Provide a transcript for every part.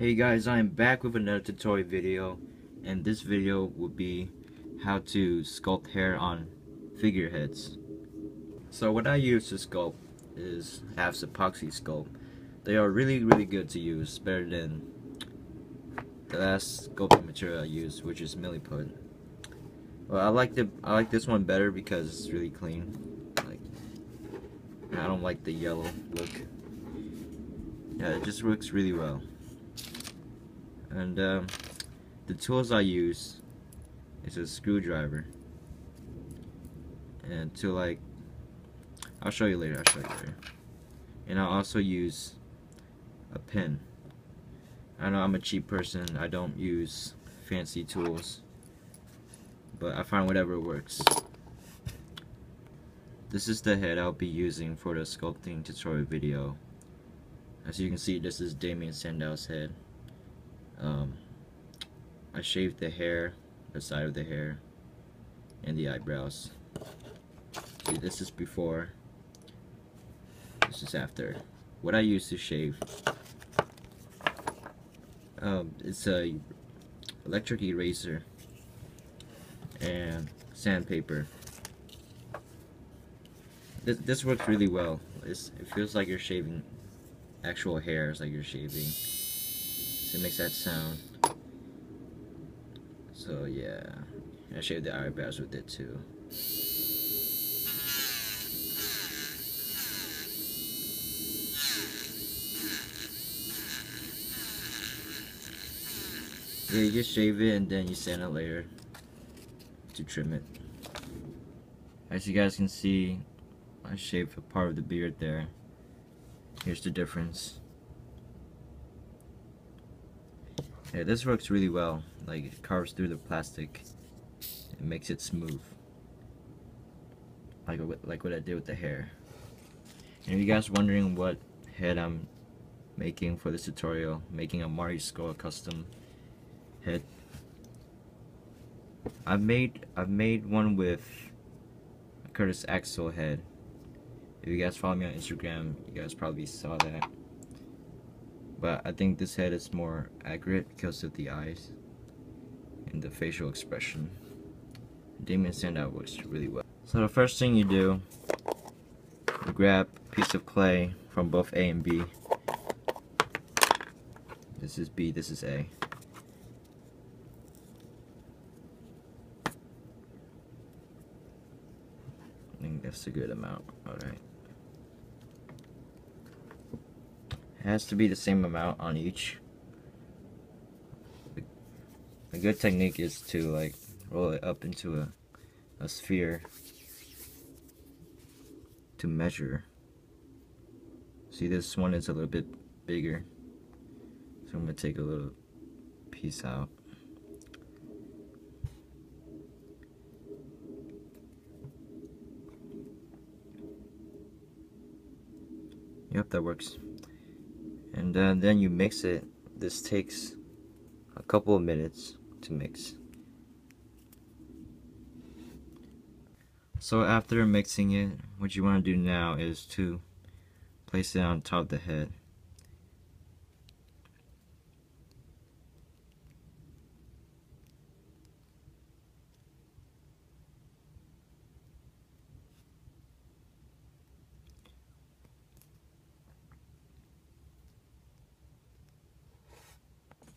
Hey guys, I am back with another tutorial video and this video will be how to sculpt hair on figureheads. So what I use to sculpt is Aves Epoxy Sculpt. They are really really good to use, better than the last sculpting material I used, which is Milliput. Well, I like the I like this one better because it's really clean. Like I don't like the yellow look. Yeah, it just works really well and um, the tools I use is a screwdriver. And to like I'll show you later I'll show you later. And I'll also use a pen. I know I'm a cheap person I don't use fancy tools but I find whatever works. This is the head I'll be using for the sculpting tutorial video. As you can see this is Damien Sandow's head um, I shaved the hair, the side of the hair, and the eyebrows. See, this is before. This is after. What I use to shave. Um, it's a electric eraser and sandpaper. This, this works really well. It's, it feels like you're shaving actual hair. It's like you're shaving so it makes that sound. So yeah, I shaved the eyebrows with it too. Yeah, you just shave it and then you sand it later to trim it. As you guys can see, I shaved a part of the beard there. Here's the difference. Yeah, this works really well. Like it carves through the plastic. It makes it smooth. Like like what I did with the hair. And if you guys wondering what head I'm making for this tutorial, making a Marty Scurll custom head. I've made I've made one with Curtis Axel head. If you guys follow me on Instagram, you guys probably saw that but I think this head is more accurate because of the eyes and the facial expression. Damien Sandow works really well. So the first thing you do, you grab a piece of clay from both A and B. This is B, this is A. I think that's a good amount, alright. It has to be the same amount on each. A good technique is to like roll it up into a, a sphere to measure. See this one is a little bit bigger. So I'm to take a little piece out. Yep, that works and uh, then you mix it. This takes a couple of minutes to mix. So after mixing it what you want to do now is to place it on top of the head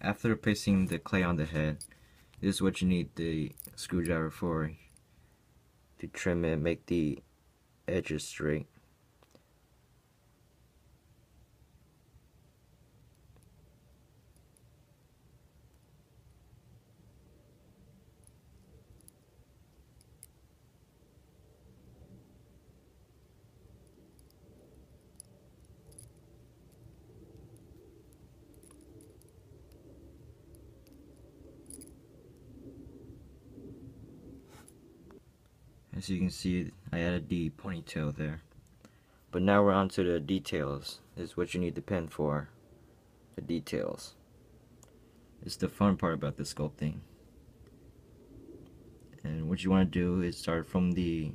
After placing the clay on the head, this is what you need the screwdriver for to trim it, make the edges straight. As you can see, I added the ponytail there. But now we're on to the details. Is what you need the pen for. The details. It's the fun part about the sculpting. And what you want to do is start from the,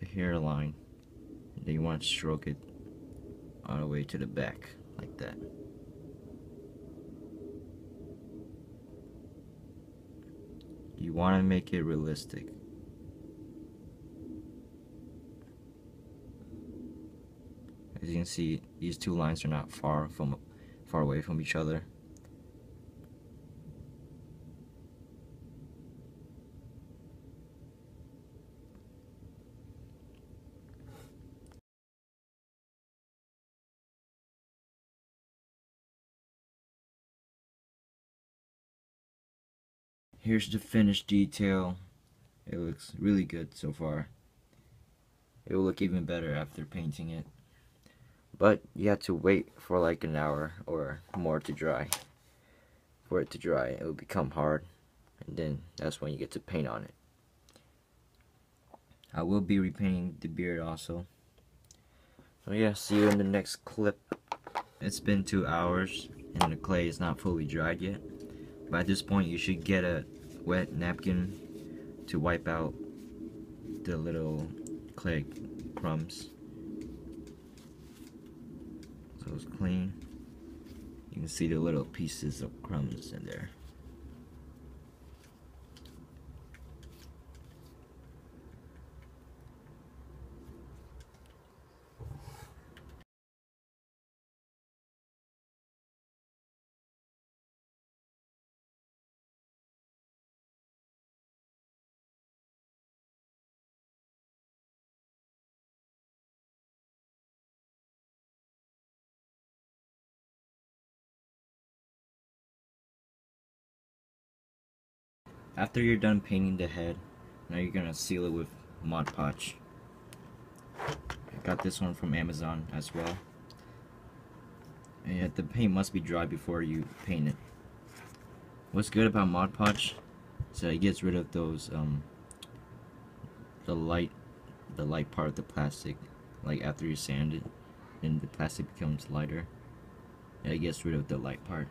the hairline. And then you want to stroke it all the way to the back, like that. You want to make it realistic. As you can see, these two lines are not far from far away from each other. Here's the finished detail. It looks really good so far. It will look even better after painting it. But you have to wait for like an hour or more to dry. For it to dry, it will become hard. And then that's when you get to paint on it. I will be repainting the beard also. So yeah, see you in the next clip. It's been two hours and the clay is not fully dried yet. By this point you should get a wet napkin to wipe out the little clay crumbs so it's clean. You can see the little pieces of crumbs in there. After you're done painting the head, now you're gonna seal it with Mod Podge. I got this one from Amazon as well. And the paint must be dry before you paint it. What's good about Mod Podge is that it gets rid of those um, the light the light part of the plastic like after you sand it and the plastic becomes lighter. Yeah, it gets rid of the light part.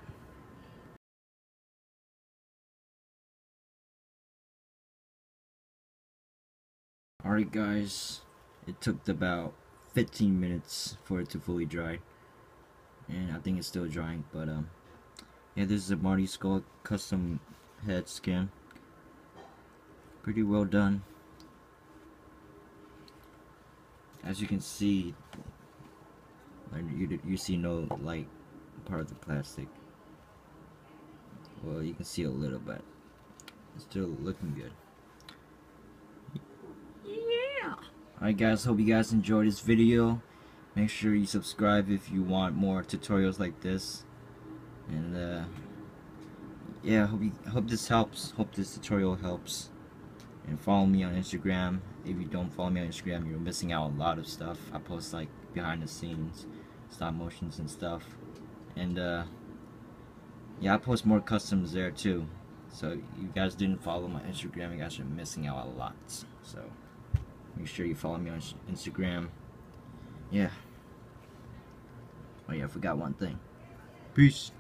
Alright guys, it took about 15 minutes for it to fully dry. And I think it's still drying, but um, yeah, this is a Marty Scurll custom head skin. Pretty well done. As you can see, you, you see no light part of the plastic. Well, you can see a little bit. It's still looking good. Alright guys, hope you guys enjoyed this video. Make sure you subscribe if you want more tutorials like this. And uh, yeah, hope you, hope this helps. Hope this tutorial helps. And follow me on Instagram. If you don't follow me on Instagram, you're missing out a lot of stuff. I post like behind the scenes, stop motions and stuff. And uh, yeah, I post more customs there too. So you guys didn't follow my Instagram, you guys are missing out a lot. So. Make sure you follow me on Instagram. Yeah. Oh yeah, I forgot one thing. Peace.